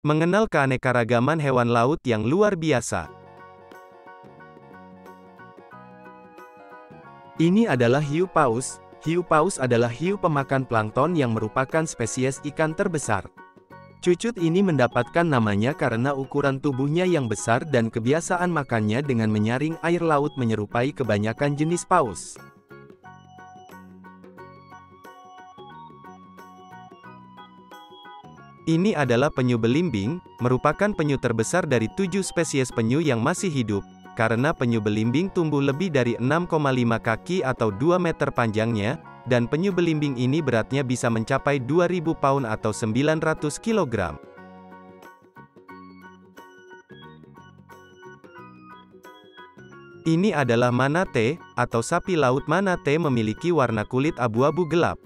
Mengenal keanekaragaman hewan laut yang luar biasa. Ini adalah hiu paus. Hiu paus adalah hiu pemakan plankton yang merupakan spesies ikan terbesar. Cucut ini mendapatkan namanya karena ukuran tubuhnya yang besar dan kebiasaan makannya dengan menyaring air laut menyerupai kebanyakan jenis paus. Ini adalah penyu belimbing, merupakan penyu terbesar dari tujuh spesies penyu yang masih hidup, karena penyu belimbing tumbuh lebih dari 6,5 kaki atau 2 meter panjangnya, dan penyu belimbing ini beratnya bisa mencapai 2000 pound atau 900 kg. Ini adalah manate, atau sapi laut manate memiliki warna kulit abu-abu gelap.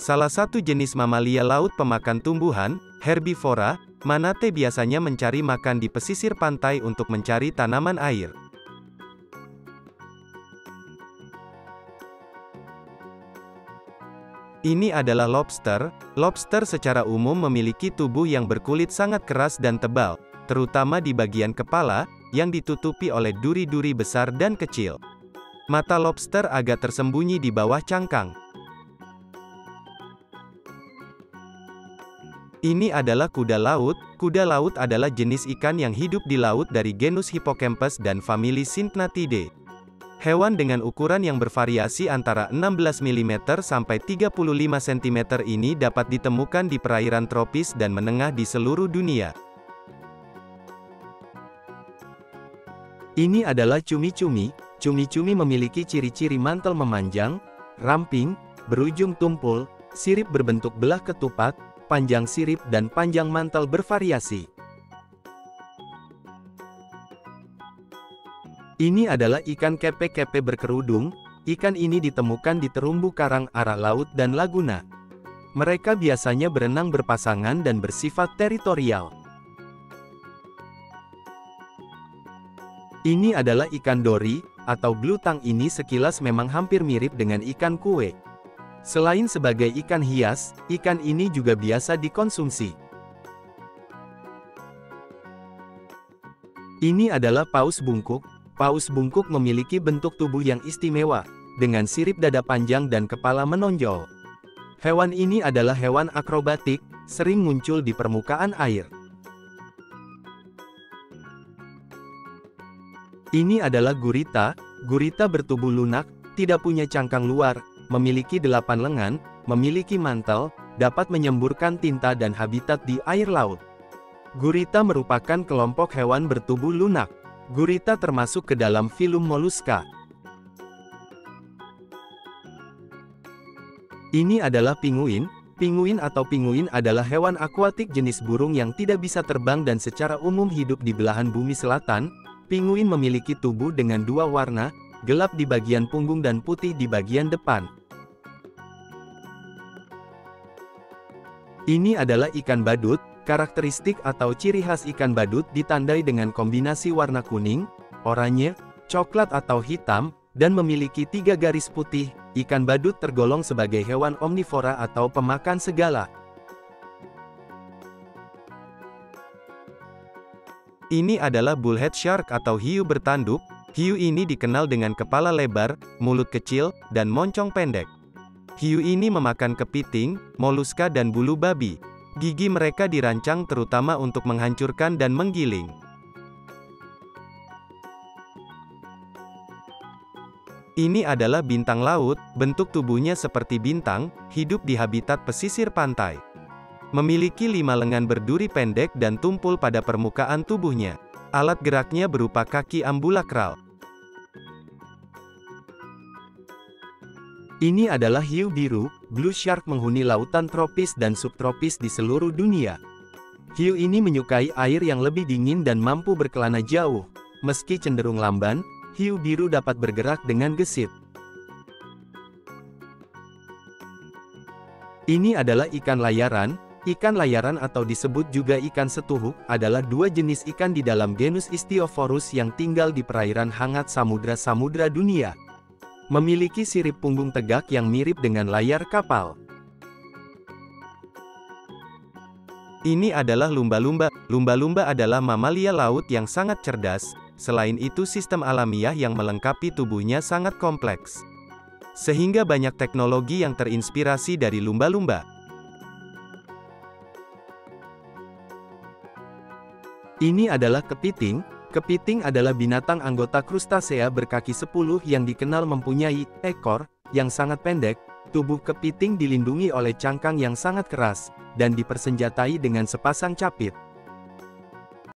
Salah satu jenis mamalia laut pemakan tumbuhan, herbivora, manate biasanya mencari makan di pesisir pantai untuk mencari tanaman air. Ini adalah lobster. Lobster secara umum memiliki tubuh yang berkulit sangat keras dan tebal, terutama di bagian kepala, yang ditutupi oleh duri-duri besar dan kecil. Mata lobster agak tersembunyi di bawah cangkang. Ini adalah kuda laut. Kuda laut adalah jenis ikan yang hidup di laut dari genus Hippocampus dan famili Synthnatidae. Hewan dengan ukuran yang bervariasi antara 16 mm sampai 35 cm ini dapat ditemukan di perairan tropis dan menengah di seluruh dunia. Ini adalah cumi-cumi. Cumi-cumi memiliki ciri-ciri mantel memanjang, ramping, berujung tumpul, sirip berbentuk belah ketupat, panjang sirip dan panjang mantel bervariasi. Ini adalah ikan kepe-kepe berkerudung, ikan ini ditemukan di terumbu karang arah laut dan laguna. Mereka biasanya berenang berpasangan dan bersifat teritorial. Ini adalah ikan dori, atau blue tang ini sekilas memang hampir mirip dengan ikan kue. Selain sebagai ikan hias, ikan ini juga biasa dikonsumsi. Ini adalah paus bungkuk. Paus bungkuk memiliki bentuk tubuh yang istimewa, dengan sirip dada panjang dan kepala menonjol. Hewan ini adalah hewan akrobatik, sering muncul di permukaan air. Ini adalah gurita. Gurita bertubuh lunak, tidak punya cangkang luar, memiliki delapan lengan, memiliki mantel, dapat menyemburkan tinta dan habitat di air laut. Gurita merupakan kelompok hewan bertubuh lunak. Gurita termasuk ke dalam filum moluska. Ini adalah pinguin. Pinguin atau pinguin adalah hewan akuatik jenis burung yang tidak bisa terbang dan secara umum hidup di belahan bumi selatan. Pinguin memiliki tubuh dengan dua warna, gelap di bagian punggung dan putih di bagian depan. Ini adalah ikan badut, karakteristik atau ciri khas ikan badut ditandai dengan kombinasi warna kuning, oranye, coklat atau hitam, dan memiliki tiga garis putih. Ikan badut tergolong sebagai hewan omnivora atau pemakan segala. Ini adalah bullhead shark atau hiu bertanduk. Hiu ini dikenal dengan kepala lebar, mulut kecil, dan moncong pendek. Hiu ini memakan kepiting, moluska dan bulu babi. Gigi mereka dirancang terutama untuk menghancurkan dan menggiling. Ini adalah bintang laut, bentuk tubuhnya seperti bintang, hidup di habitat pesisir pantai. Memiliki lima lengan berduri pendek dan tumpul pada permukaan tubuhnya. Alat geraknya berupa kaki ambulakral. Ini adalah hiu biru, blue shark menghuni lautan tropis dan subtropis di seluruh dunia. Hiu ini menyukai air yang lebih dingin dan mampu berkelana jauh. Meski cenderung lamban, hiu biru dapat bergerak dengan gesit. Ini adalah ikan layaran. Ikan layaran atau disebut juga ikan setuhuk, adalah dua jenis ikan di dalam genus Istiophorus yang tinggal di perairan hangat samudra-samudra dunia memiliki sirip punggung tegak yang mirip dengan layar kapal. Ini adalah lumba-lumba. Lumba-lumba adalah mamalia laut yang sangat cerdas, selain itu sistem alamiah yang melengkapi tubuhnya sangat kompleks. Sehingga banyak teknologi yang terinspirasi dari lumba-lumba. Ini adalah kepiting. Kepiting adalah binatang anggota krustasea berkaki 10 yang dikenal mempunyai ekor yang sangat pendek. Tubuh kepiting dilindungi oleh cangkang yang sangat keras, dan dipersenjatai dengan sepasang capit.